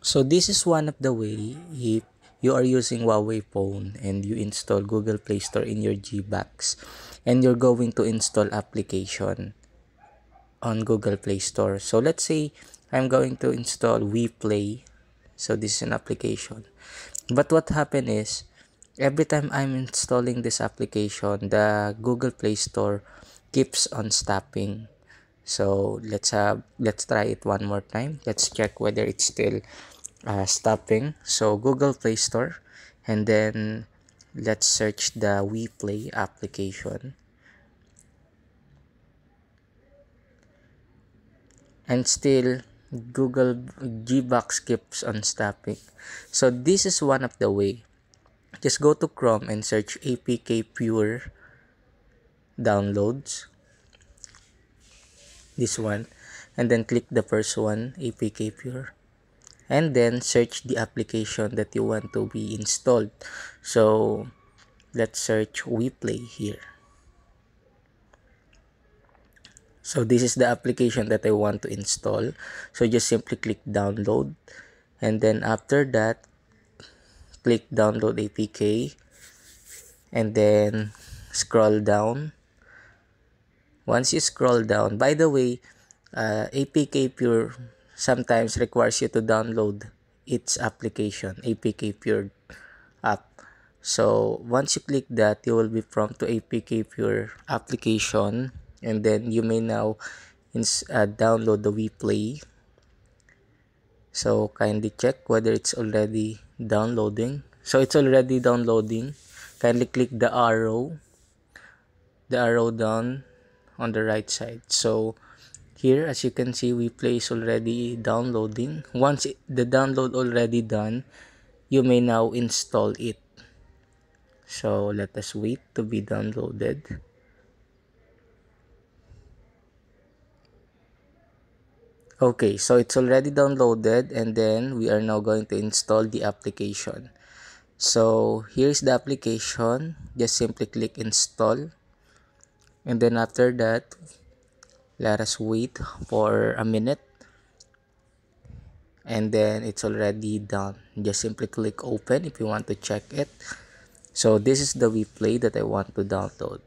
So this is one of the way if you are using Huawei phone and you install Google Play Store in your Gbox and you're going to install application on Google Play Store. So let's say I'm going to install WePlay. So this is an application. But what happened is every time I'm installing this application, the Google Play Store keeps on stopping. So let's have let's try it one more time. Let's check whether it's still uh, stopping. So google play store and then let's search the WePlay application. And still google gbox keeps on stopping. So this is one of the way. Just go to chrome and search apk pure downloads this one and then click the first one apk pure. And then search the application that you want to be installed. So let's search WePlay here. So this is the application that I want to install. So just simply click download. And then after that click download APK and then scroll down once you scroll down by the way uh, APK Pure sometimes requires you to download its application apk pure app. So once you click that you will be prompted to apk pure application and then you may now uh, download the WePlay so kindly check whether it's already downloading. So it's already downloading. Kindly click the arrow. The arrow down on the right side. So here as you can see WePlay is already downloading. Once the download already done you may now install it. So let us wait to be downloaded. Okay so it's already downloaded and then we are now going to install the application. So here's the application. Just simply click install and then after that let us wait for a minute. And then it's already done. Just simply click open if you want to check it. So this is the WePlay that I want to download